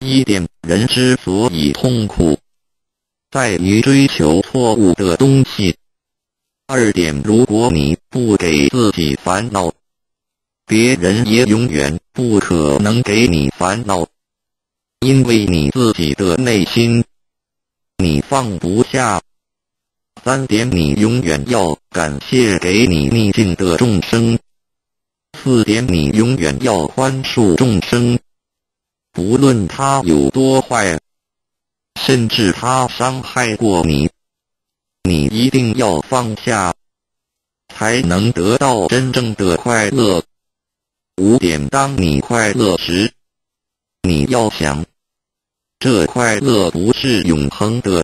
一点，人之所以痛苦，在于追求错误的东西。二点，如果你不给自己烦恼，别人也永远不可能给你烦恼，因为你自己的内心，你放不下。三点，你永远要感谢给你逆境的众生。四点，你永远要宽恕众生。不论他有多坏，甚至他伤害过你，你一定要放下，才能得到真正的快乐。五点，当你快乐时，你要想，这快乐不是永恒的；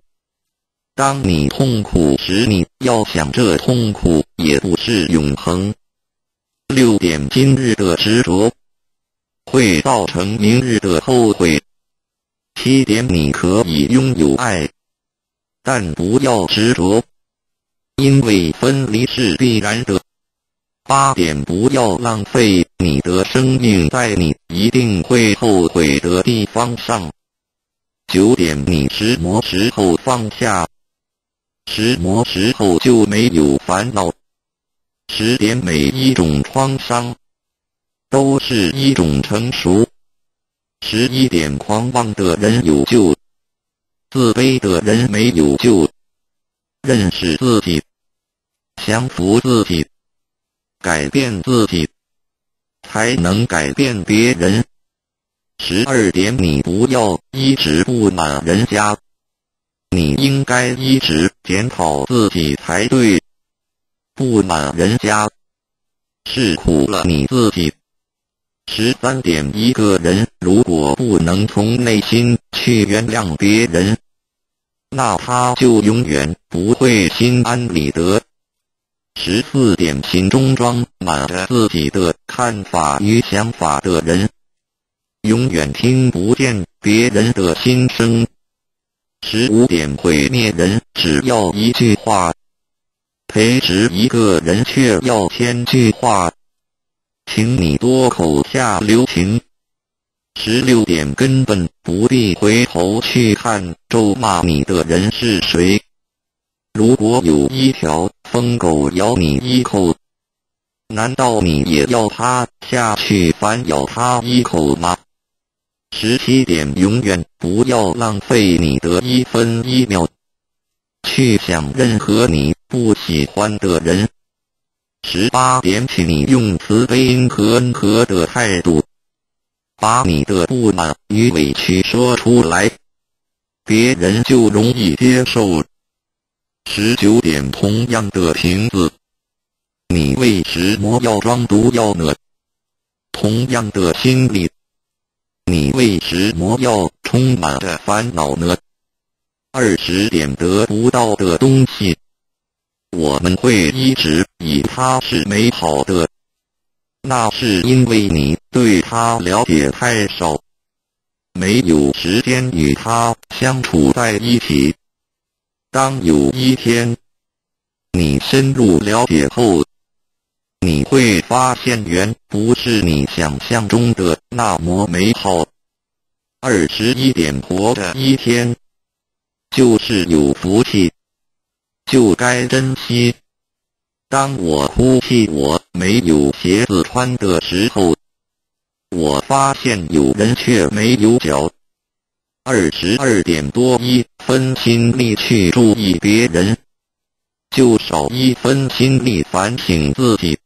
当你痛苦时，你要想，这痛苦也不是永恒。六点，今日的执着。会造成明日的后悔。七点，你可以拥有爱，但不要执着，因为分离是必然的。八点，不要浪费你的生命在你一定会后悔的地方上。九点，你石磨时候放下，石磨时候就没有烦恼。十点，每一种创伤。都是一种成熟。十一点，狂妄的人有救，自卑的人没有救。认识自己，降服自己，改变自己，才能改变别人。十二点，你不要一直不满人家，你应该一直检讨自己才对。不满人家，是苦了你自己。十三点，一个人如果不能从内心去原谅别人，那他就永远不会心安理得。十四点，心中装满着自己的看法与想法的人，永远听不见别人的心声。十五点，毁灭人只要一句话，培植一个人却要千句话。请你多口下留情。十六点根本不必回头去看咒骂你的人是谁。如果有一条疯狗咬你一口，难道你也要它下去反咬它一口吗？十七点永远不要浪费你的一分一秒，去想任何你不喜欢的人。十八点，请你用慈悲和温和的态度，把你的不满与委屈说出来，别人就容易接受。十九点，同样的瓶子，你为什么要装毒药呢？同样的心理，你为什么要充满着烦恼呢？二十点，得不到的东西。我们会一直以他是美好的，那是因为你对他了解太少，没有时间与他相处在一起。当有一天你深入了解后，你会发现原不是你想象中的那么美好。二十一点，活着一天就是有福气。就该珍惜。当我哭泣我没有鞋子穿的时候，我发现有人却没有脚。二十二点多一分心力去注意别人，就少一分心力反省自己，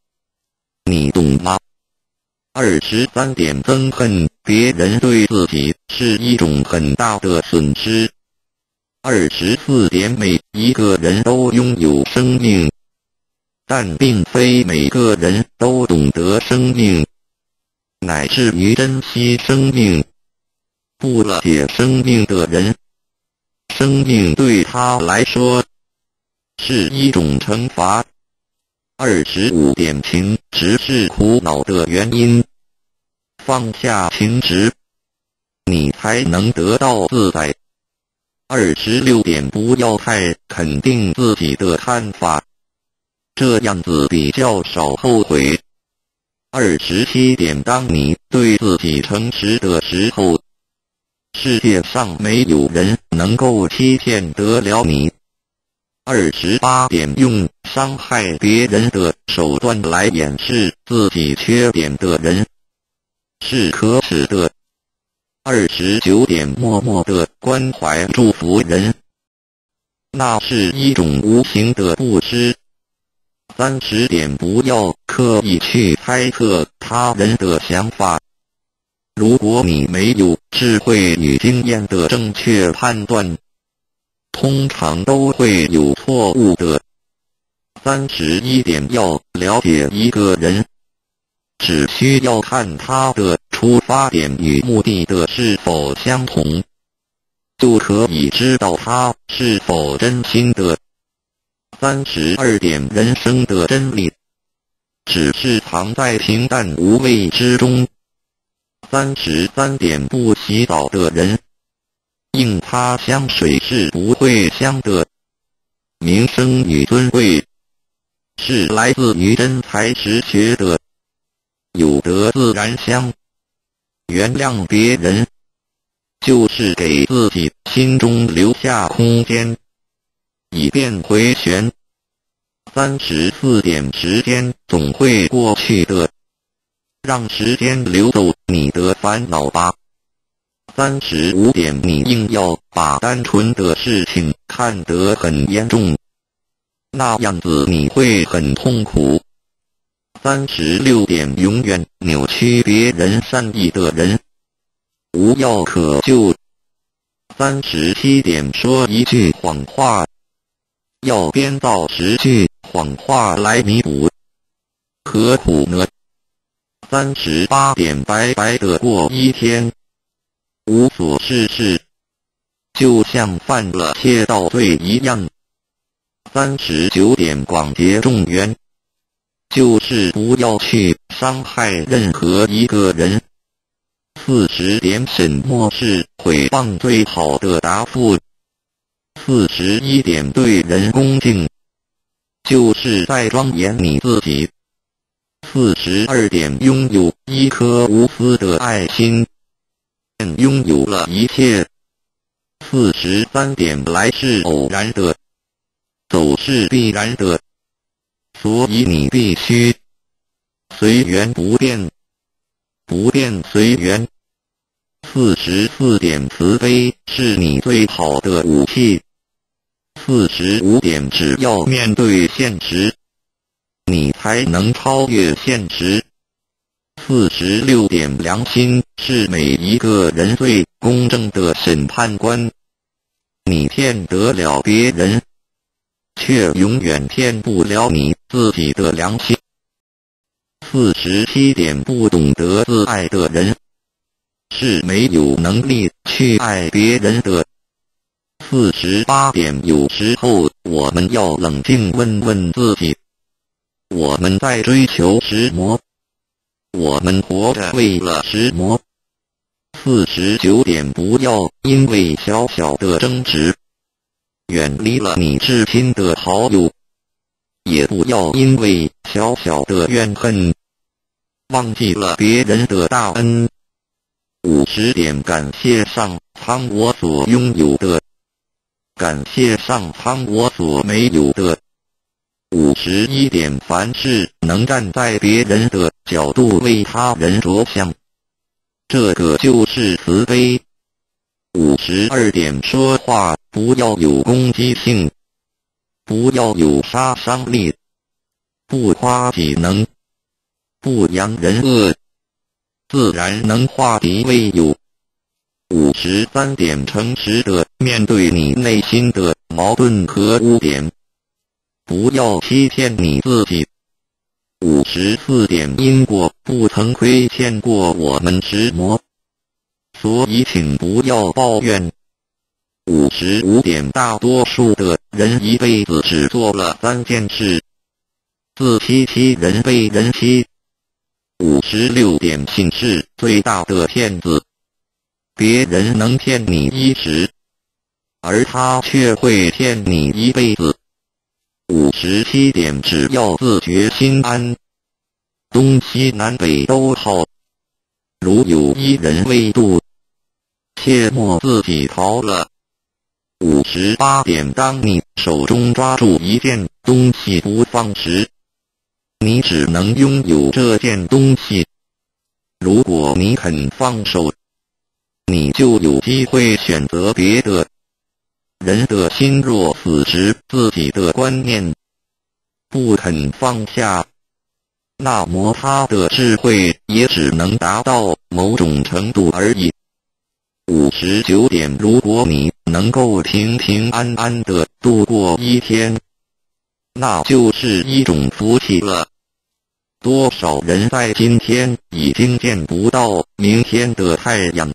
你懂吗？二十三点憎恨别人对自己是一种很大的损失。二十四点，每一个人都拥有生命，但并非每个人都懂得生命，乃至于珍惜生命。不了解生命的人，生命对他来说是一种惩罚。二十五点，情执是苦恼的原因，放下情执，你才能得到自在。二十六点，不要太肯定自己的看法，这样子比较少后悔。二十七点，当你对自己诚实的时候，世界上没有人能够欺骗得了你。二十八点用伤害别人的手段来掩饰自己缺点的人，是可耻的。二十九点默默的关怀祝福人，那是一种无形的布施。三十点不要刻意去猜测他人的想法。如果你没有智慧与经验的正确判断。通常都会有错误的。三十一点要了解一个人，只需要看他的出发点与目的的是否相同，就可以知道他是否真心的。三十二点人生的真理，只是藏在平淡无味之中。三十三点不洗澡的人。硬擦香水是不会香的，名声与尊贵是来自于真才实学的，有德自然香。原谅别人，就是给自己心中留下空间，以便回旋。三十四点时间总会过去的，让时间流走你的烦恼吧。三十五点，你硬要把单纯的事情看得很严重，那样子你会很痛苦。三十六点，永远扭曲别人善意的人，无药可救。三十七点，说一句谎话，要编造十句谎话来弥补，何苦呢？三十八点，白白的过一天。无所事事，就像犯了窃盗罪一样。三十九点广结众缘，就是不要去伤害任何一个人。四十点什么是诽谤最好的答复？四十一点对人恭敬，就是在庄严你自己。四十二点拥有一颗无私的爱心。拥有了一切。四十三点来是偶然的，走是必然的，所以你必须随缘不变，不变随缘。四十四点慈悲是你最好的武器。四十五点只要面对现实，你才能超越现实。四十六点，良心是每一个人最公正的审判官。你骗得了别人，却永远骗不了你自己的良心。四十七点，不懂得自爱的人，是没有能力去爱别人的。四十八点，有时候我们要冷静问问自己：我们在追求什么？我们活着为了什么？四十九点，不要因为小小的争执远离了你至亲的好友，也不要因为小小的怨恨忘记了别人的大恩。五十点，感谢上苍我所拥有的，感谢上苍我所没有的。五十一点，凡事能站在别人的角度为他人着想，这个就是慈悲。五十二点，说话不要有攻击性，不要有杀伤力，不夸己能，不扬人恶，自然能化敌为友。五十三点，诚实的面对你内心的矛盾和污点。不要欺骗你自己。五十四点，因果不曾亏欠过我们什么，所以请不要抱怨。五十五点，大多数的人一辈子只做了三件事：自欺欺人、被人欺。五十六点，信是最大的骗子。别人能骗你一时，而他却会骗你一辈子。五十七点，只要自觉心安，东西南北都好。如有一人未度，切莫自己逃了。五十八点，当你手中抓住一件东西不放时，你只能拥有这件东西。如果你肯放手，你就有机会选择别的。人的心若死时，自己的观念不肯放下，那么他的智慧也只能达到某种程度而已。十九点，如果你能够平平安安的度过一天，那就是一种福气了。多少人在今天已经见不到明天的太阳？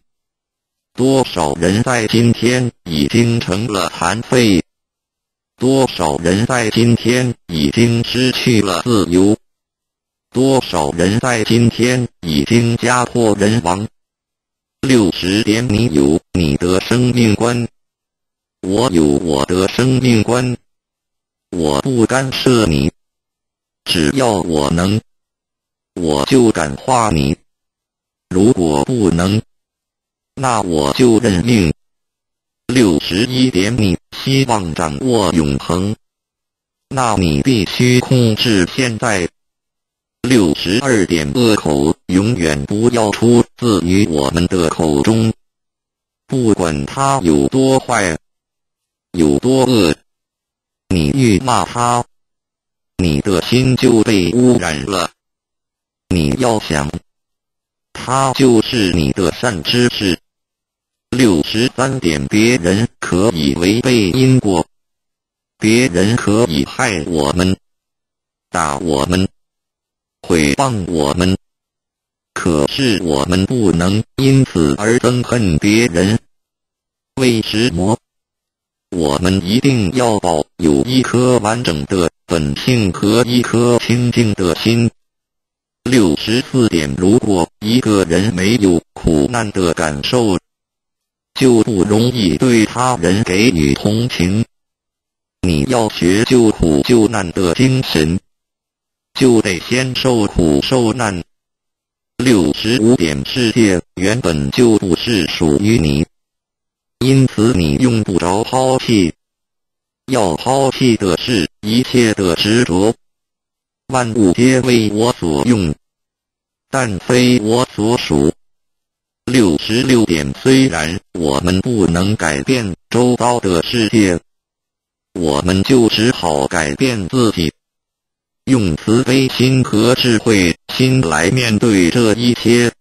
多少人在今天已经成了残废？多少人在今天已经失去了自由？多少人在今天已经家破人亡？六十点，你有你的生命观，我有我的生命观，我不干涉你，只要我能，我就感化你；如果不能，那我就认命。六十一点，你希望掌握永恒，那你必须控制现在。六十二点，恶口永远不要出自于我们的口中，不管他有多坏，有多恶，你愈骂他，你的心就被污染了。你要想，他就是你的善知识。六十三点，别人可以违背因果，别人可以害我们，打我们，毁谤我们，可是我们不能因此而憎恨别人。为什么？我们一定要保有一颗完整的本性和一颗清净的心。六十四点，如果一个人没有苦难的感受，就不容易对他人给予同情。你要学救苦救难的精神，就得先受苦受难。六十五点，世界原本就不是属于你，因此你用不着抛弃。要抛弃的是一切的执着。万物皆为我所用，但非我所属。六十六点，虽然我们不能改变周遭的世界，我们就只好改变自己，用慈悲心和智慧心来面对这一切。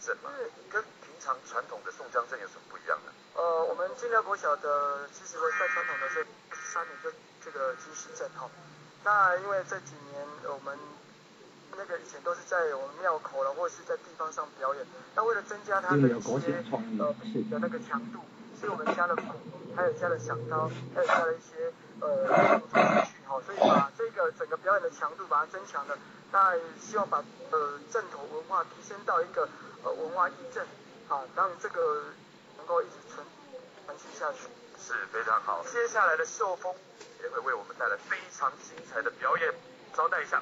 什么不一样呢？呃，我们金乐国小的其实会在传统的这三年就这个金石镇哈。那因为这几年我们那个以前都是在我们庙口了，或者是在地方上表演。那为了增加它的一些呃的那个强度，所以我们加了鼓，还有加了响刀，还有加了一些呃哈，所以把这个整个表演的强度把它增强了。那希望把呃正统文化提升到一个呃文化遗赠，啊，让这个能够一直存传续下去。是非常好。接下来的秀峰也会为我们带来非常精彩的表演，招待一下，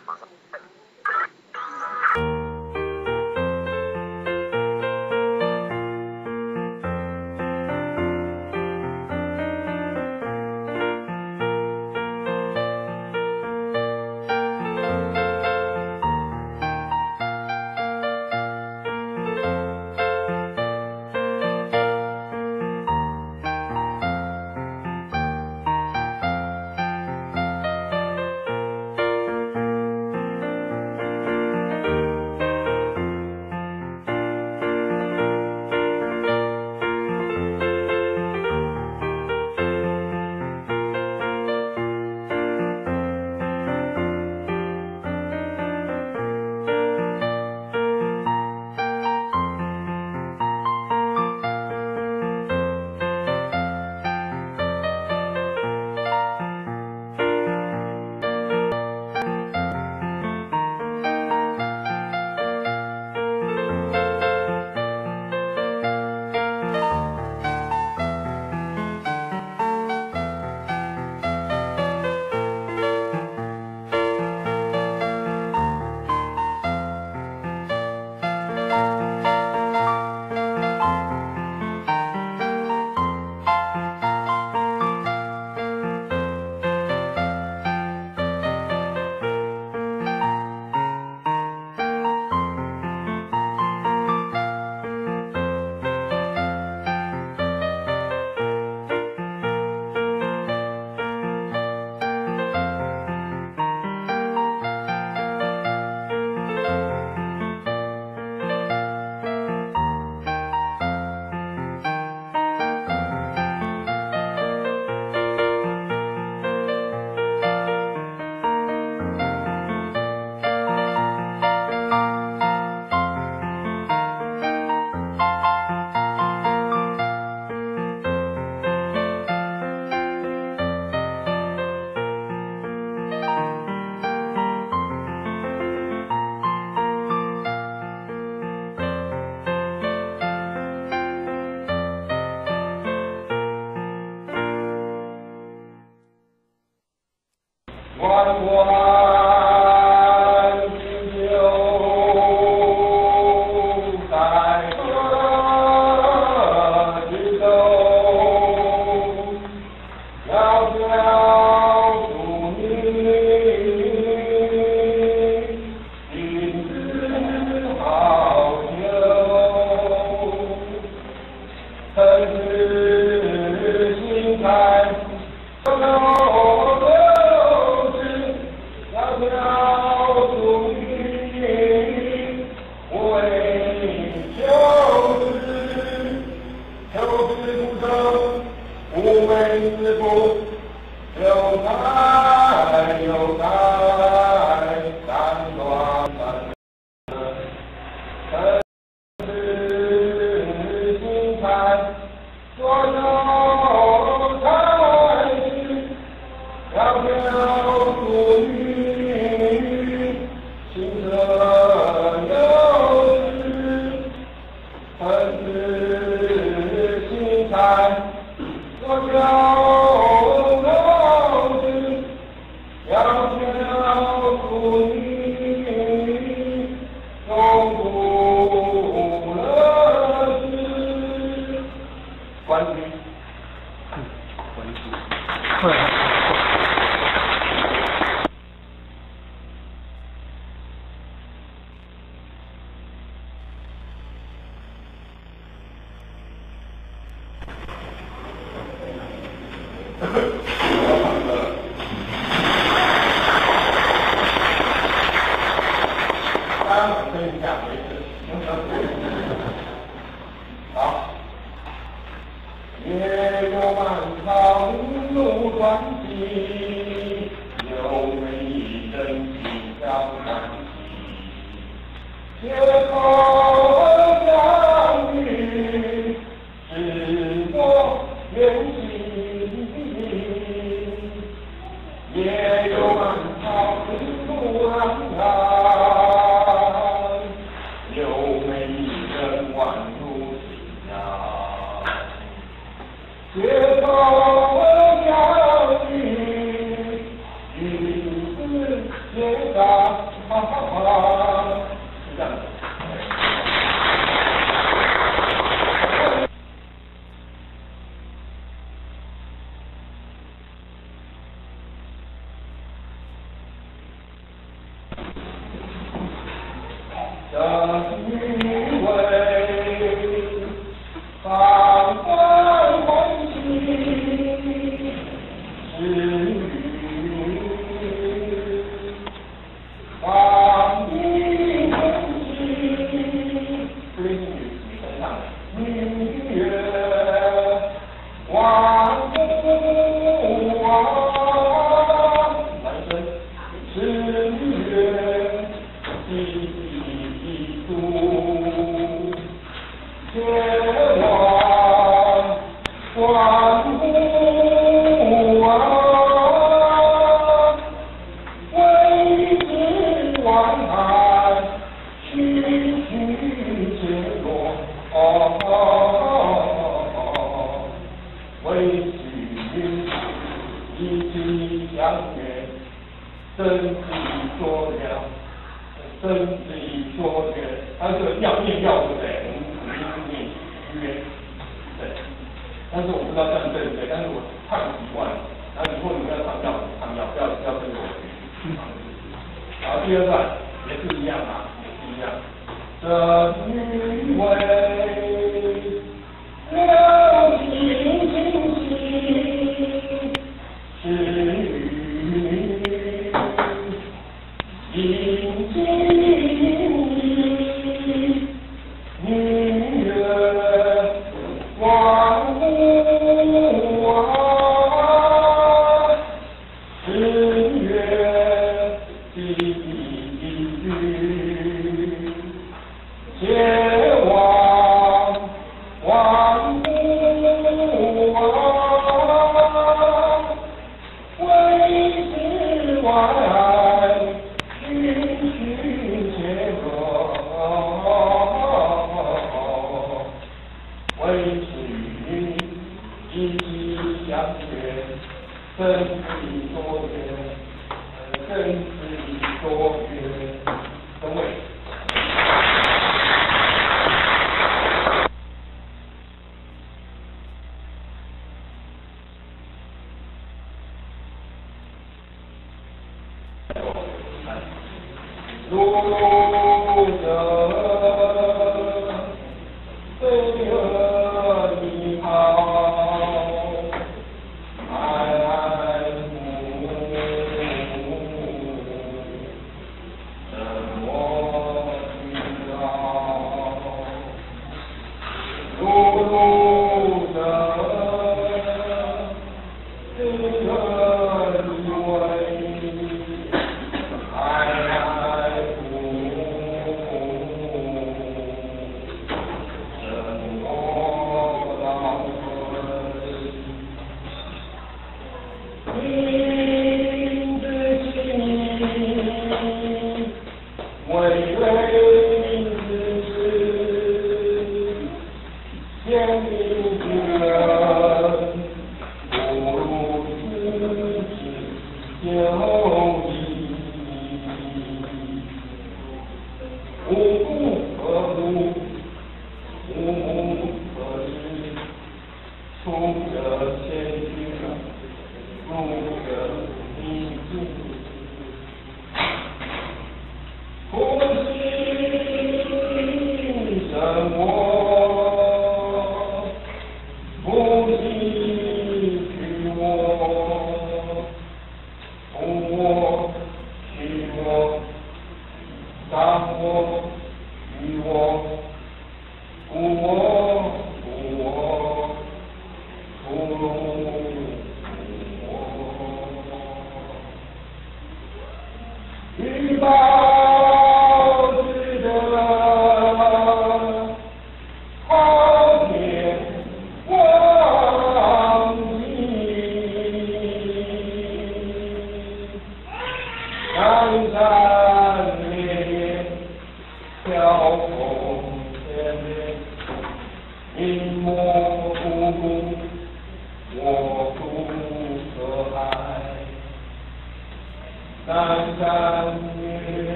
约，真是多约，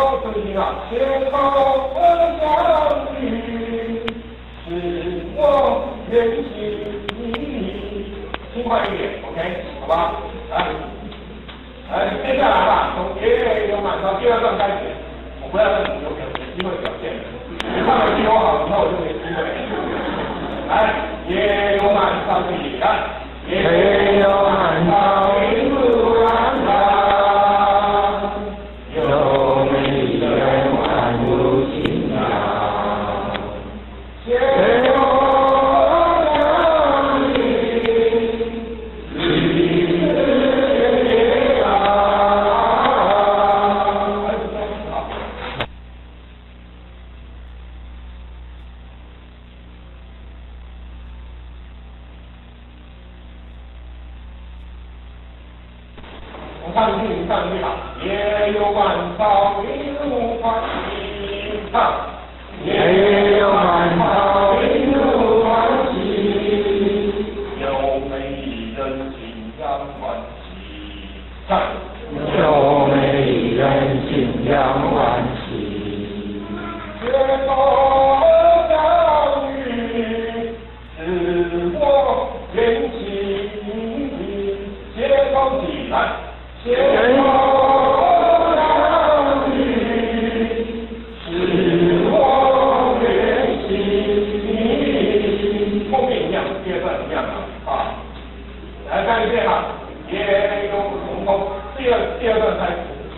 不要牵挂我想你，是我愿性。轻快一点，OK，好吧，来，来，接下来吧，从爷爷一满到第二段开始，我不要让你有有机会表现，你上面修好，那我就没机会。来，爷爷有满到第二，爷爷有满到。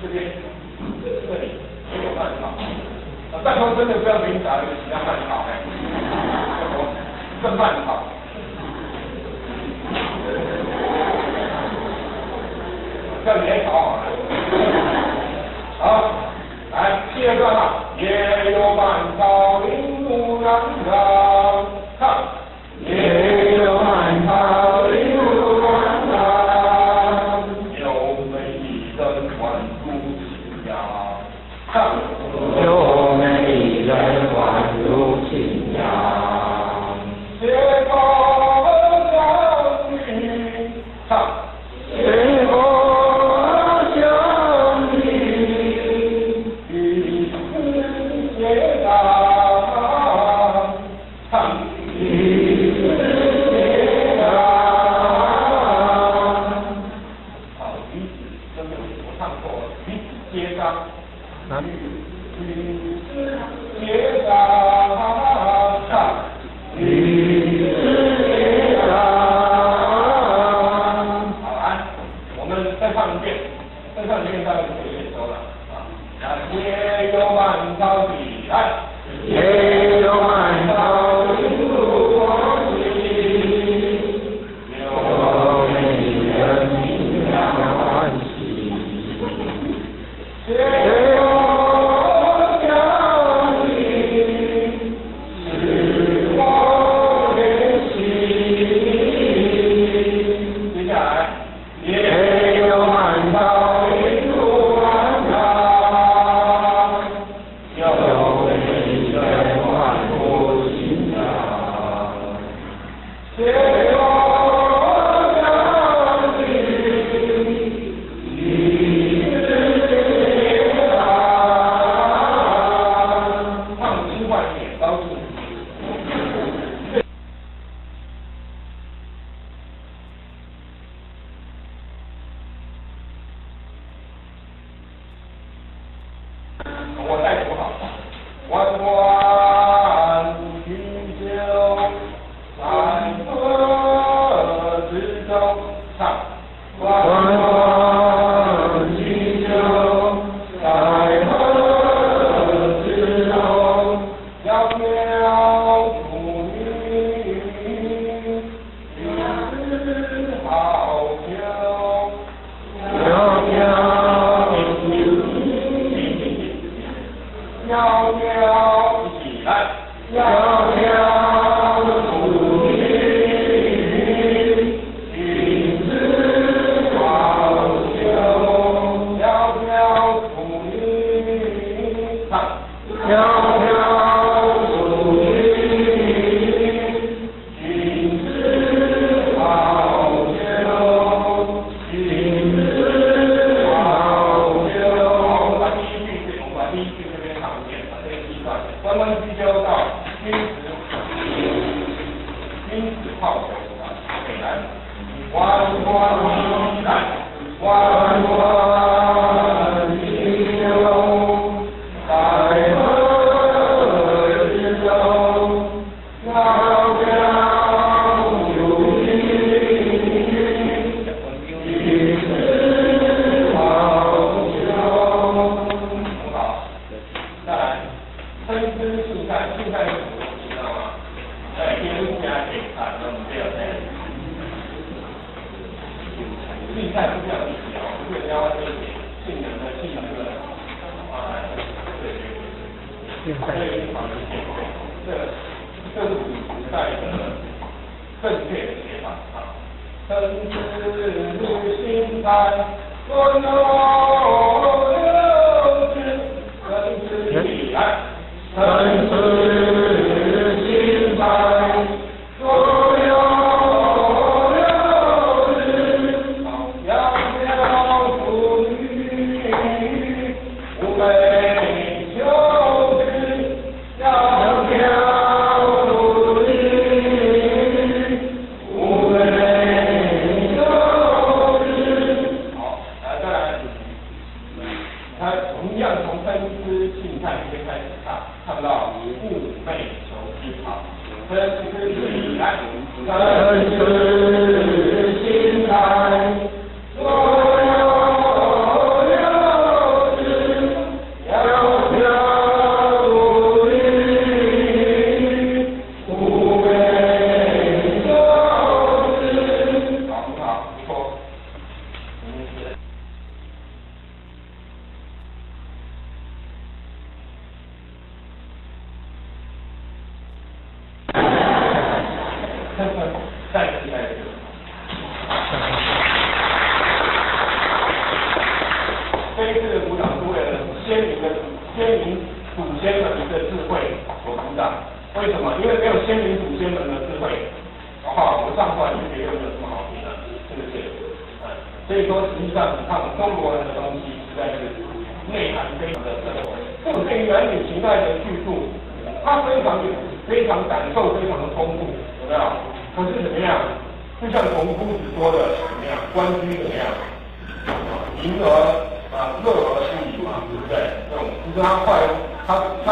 这边，这里没有办法，啊，再说真的不要给你找这个时间办法，哎，这没办法，这没法，啊，来，第二段了，也有半法，临不能啊。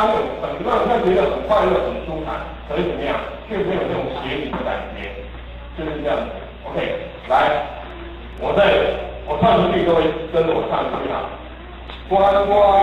他会很乱，他觉得很快乐，很舒坦，可是怎么样，却没有那种邪女的感觉，就是这样子。OK，来，我再我唱出去，各位跟着我唱出去啊，呱呱。